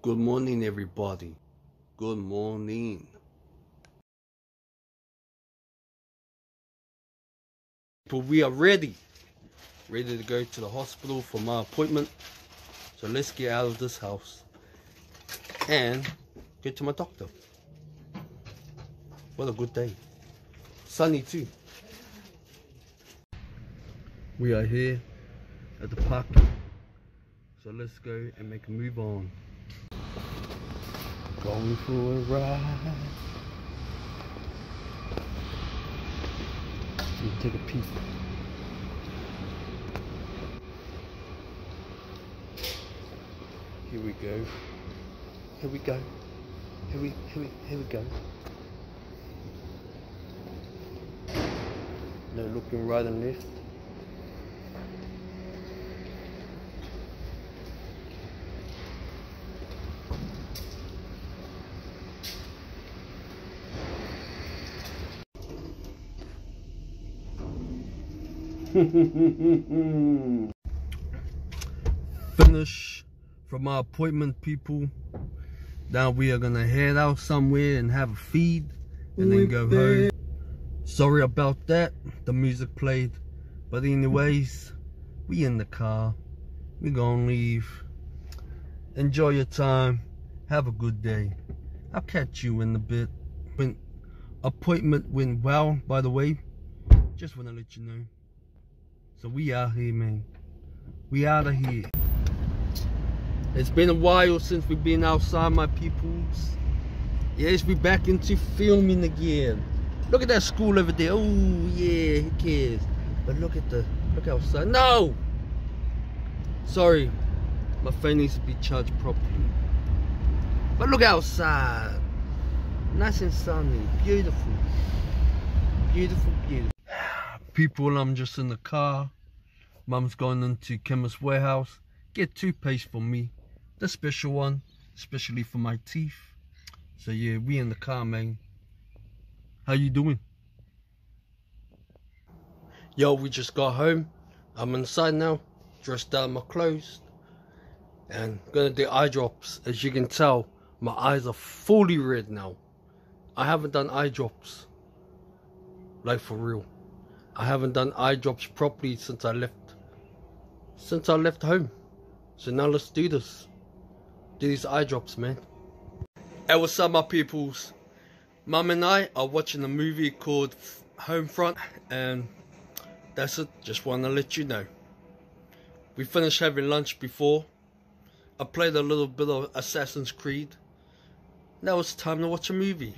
Good morning, everybody. Good morning. But we are ready. Ready to go to the hospital for my appointment. So let's get out of this house and get to my doctor. What a good day. Sunny too. We are here at the park. So let's go and make a move on. Going for a ride. Me take a peek. Here we go. Here we go. Here we here we here we go. No looking right and left. Finish from my appointment, people. Now we are gonna head out somewhere and have a feed and then go home. Sorry about that. The music played. But anyways, we in the car. We gonna leave. Enjoy your time. Have a good day. I'll catch you in a bit. When appointment went well, by the way. Just wanna let you know. So we out here, man. We out of here. It's been a while since we've been outside, my peoples. Yes, we back into filming again. Look at that school over there. Oh yeah, who cares? But look at the look outside. No! Sorry. My phone needs to be charged properly. But look outside. Nice and sunny. Beautiful. Beautiful, beautiful. People, I'm just in the car. Mum's going into Chemist Warehouse. Get toothpaste for me. The special one. Especially for my teeth. So yeah, we in the car, man. How you doing? Yo, we just got home. I'm inside now. Dressed out my clothes. And gonna do eye drops. As you can tell, my eyes are fully red now. I haven't done eye drops. Like for real. I haven't done eye drops properly since I left. Since I left home. So now let's do this. Do these eye drops, man. Hey, what's up, my peoples? Mum and I are watching a movie called Homefront, and that's it. Just want to let you know. We finished having lunch before. I played a little bit of Assassin's Creed. Now it's time to watch a movie.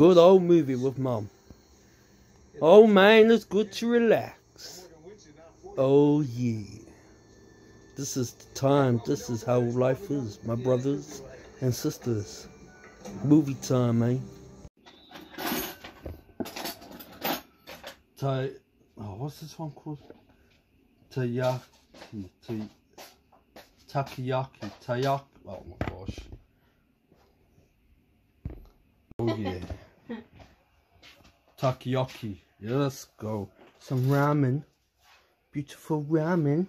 Good old movie with mum. Oh man, it's good to relax. Oh yeah. This is the time. This is how life is, my brothers and sisters. Movie time, man. Tai, oh, what's this one called? Taiyaki. Tai, takoyaki. Taiyaki. Oh my gosh. Oh yeah. Takoyaki. Let's go. Some ramen. Beautiful ramen.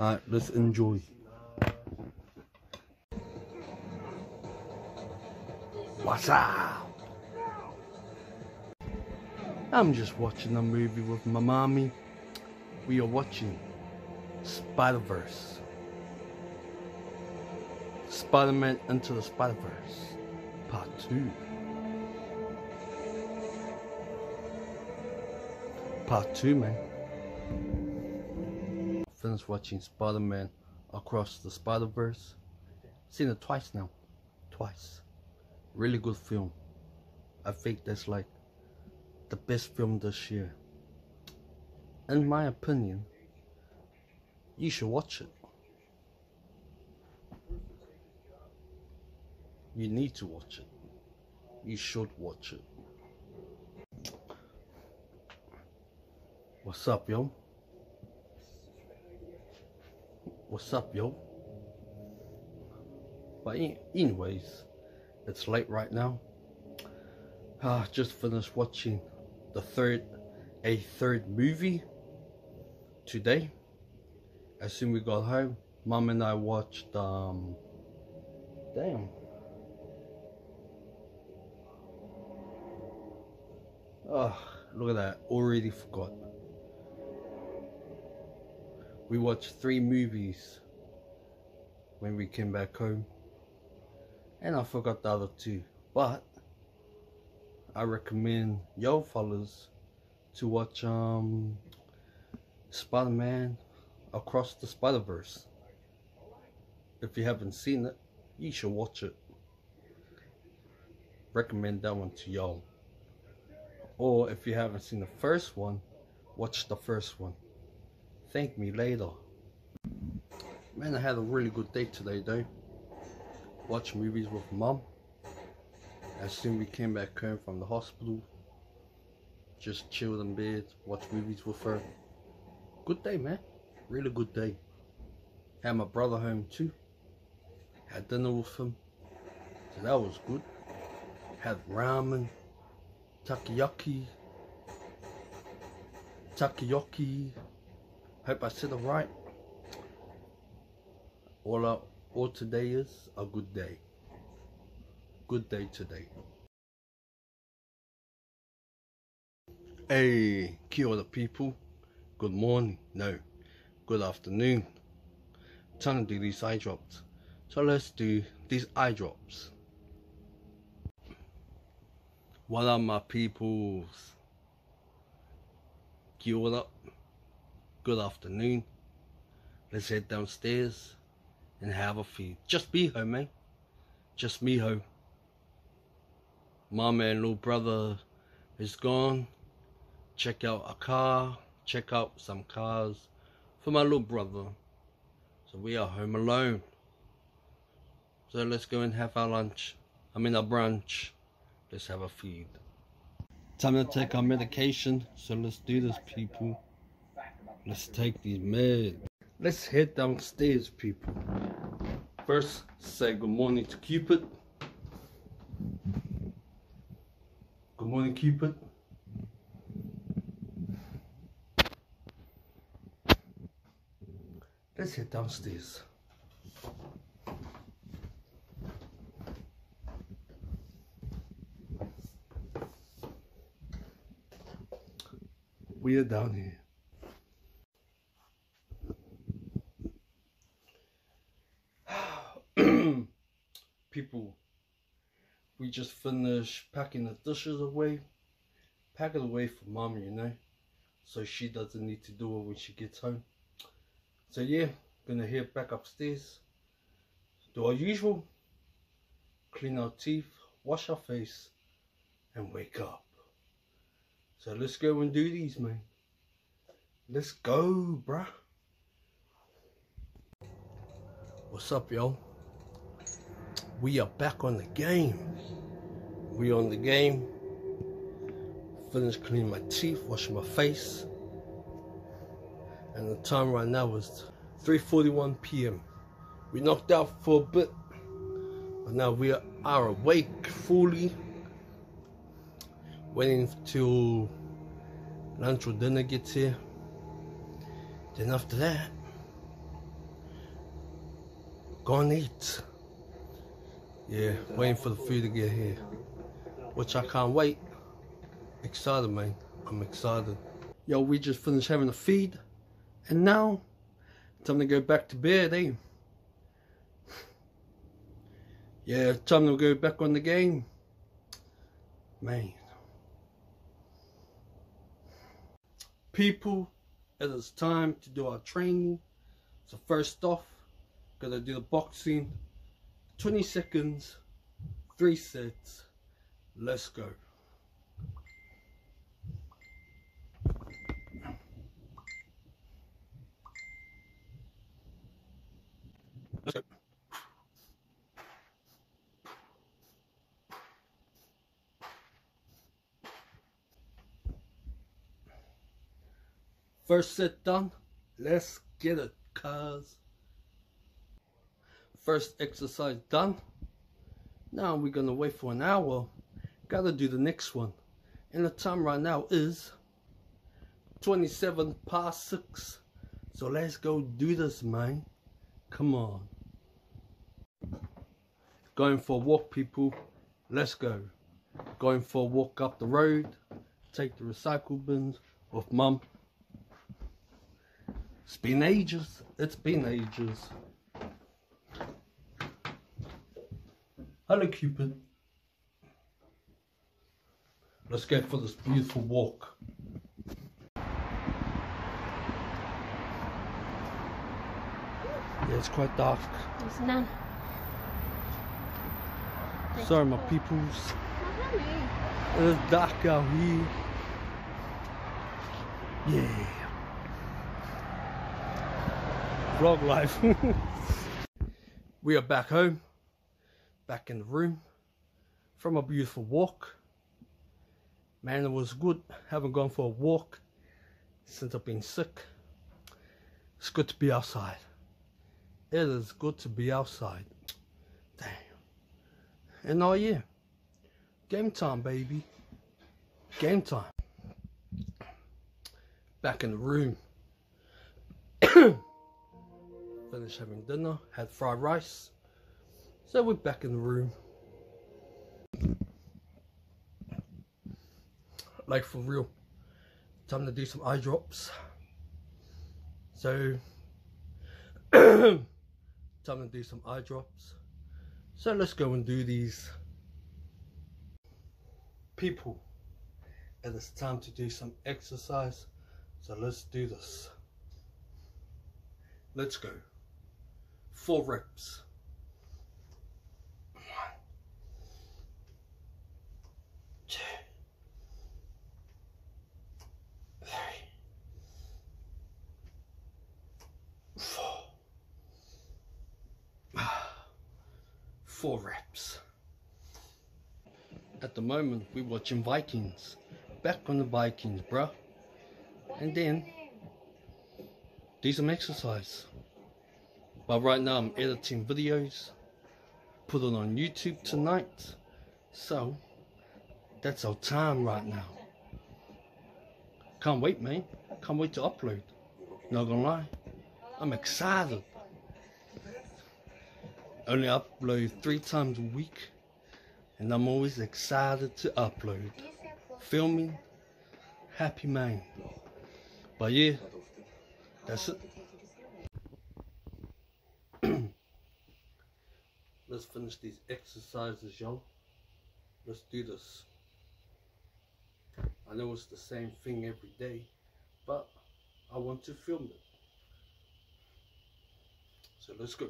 Alright, let's enjoy. What's up? I'm just watching a movie with my mommy. We are watching Spider-Verse. Spider-Man Into the Spider-Verse. Part 2. Part 2, man. Finished watching Spider-Man Across the Spider-Verse. Seen it twice now. Twice. Really good film. I think that's like the best film this year. In my opinion, you should watch it. You need to watch it. You should watch it. What's up, yo? What's up, yo? But anyways, It's late right now. Ah, just finished watching the third, a third movie today. As soon we got home, mom and I watched, um, damn. Oh, look at that, already forgot. We watched three movies when we came back home. And I forgot the other two. But I recommend yo fellas to watch um Spider-Man Across the Spider-Verse. If you haven't seen it, you should watch it. Recommend that one to y'all. Or if you haven't seen the first one, watch the first one. Thank me later. Man, I had a really good day today though. Watch movies with mom. As soon we came back home from the hospital, just chilled in bed, watch movies with her. Good day, man. Really good day. Had my brother home too. Had dinner with him. So that was good. Had ramen, takoyaki, takoyaki. Hope I said it right. All, I, all today is a good day. Good day today. Hey, kia ora people. Good morning. No, good afternoon. Time to do these eye drops. So let's do these eye drops. What are my peoples? Kia ora. Good afternoon. Let's head downstairs and have a feed. Just me home, man. Just me home. Mama and little brother is gone. Check out a car. Check out some cars for my little brother. So we are home alone. So let's go and have our lunch. I mean our brunch. Let's have a feed. Time to take our medication. So let's do this, people. Let's take these meds. Let's head downstairs, people. First, say good morning to Cupid. Good morning, Cupid. Let's head downstairs. We are down here. people just finished packing the dishes away pack it away for mom you know so she doesn't need to do it when she gets home. So yeah gonna head back upstairs do our usual clean our teeth wash our face and wake up. So let's go and do these man. Let's go bruh. What's up y'all we are back on the game. We on the game. Finished cleaning my teeth, washing my face. And the time right now is 3.41 p.m. We knocked out for a bit. But now we are awake fully. Waiting till lunch or dinner gets here. Then after that, go and eat. Yeah, waiting for the food to get here. Which I can't wait. Excited, man. I'm excited. Yo, we just finished having a feed. And now, time to go back to bed, eh? Yeah, time to go back on the game. Man. People, it is time to do our training. So first off, gotta do the boxing 20 seconds, three sets, let's go. First set done, let's get it, cuz. First exercise done. Now we're gonna wait for an hour. Gotta do the next one. And the time right now is 27 past 6. So let's go do this, man. Come on. Going for a walk, people. Let's go. Going for a walk up the road. Take the recycle bins with mum. It's been ages. It's been ages. Hello, Cupid. Let's go for this beautiful walk. Yeah, it's quite dark. There's none. Sorry, my peoples. It's dark out here. Yeah. Vlog life. we are back home. Back in the room. From a beautiful walk. Man, it was good. Haven't gone for a walk since I've been sick. It's good to be outside. It is good to be outside. Damn. And oh yeah. Game time, baby. Game time. Back in the room. Finished having dinner. Had fried rice. So we're back in the room. Like for real. Time to do some eye drops. So time to do some eye drops. So let's go and do these. People, And it is time to do some exercise. So let's do this. Let's go. Four reps. Four reps. At the moment, we're watching Vikings. Back on the Vikings, bruh. And then, do some exercise. But right now, I'm editing videos. Put it on YouTube tonight. So, that's our time right now. Can't wait, man. Can't wait to upload. Not gonna lie. I'm excited. Only upload three times a week. And I'm always excited to upload. Filming. Happy man. But yeah, that's it. Let's finish these exercises, y'all. Let's do this. I know it's the same thing every day, but I want to film it. So let's go.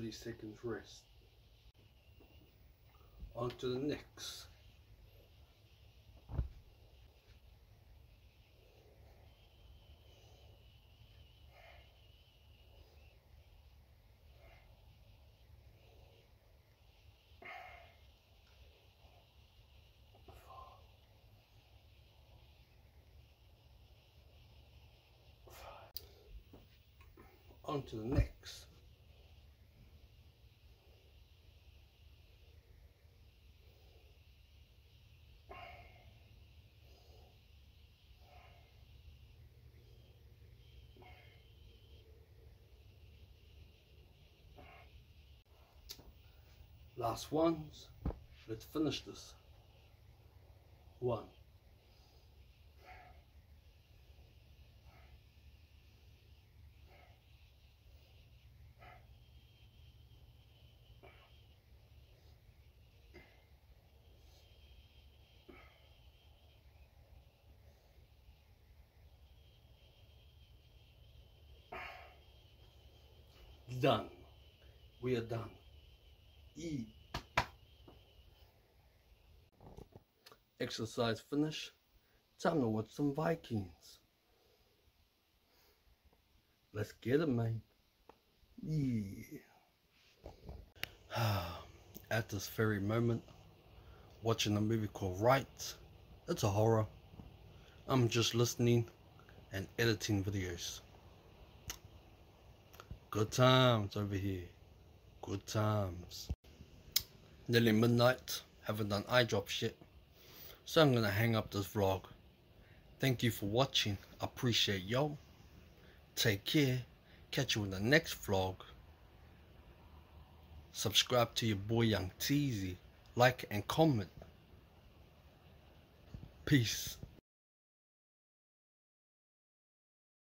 Thirty seconds rest. On to the next. On to the next. Last ones. Let's finish this. One. Done. We are done. Eat. Exercise finish. Time to watch some Vikings. Let's get it, man. Yeah. At this very moment, watching a movie called Right. It's a horror. I'm just listening and editing videos. Good times over here. Good times. Nearly midnight. Haven't done eye drop shit. So I'm gonna hang up this vlog. Thank you for watching. Appreciate y'all. Take care. Catch you in the next vlog. Subscribe to your boy Young Teezy. Like and comment. Peace.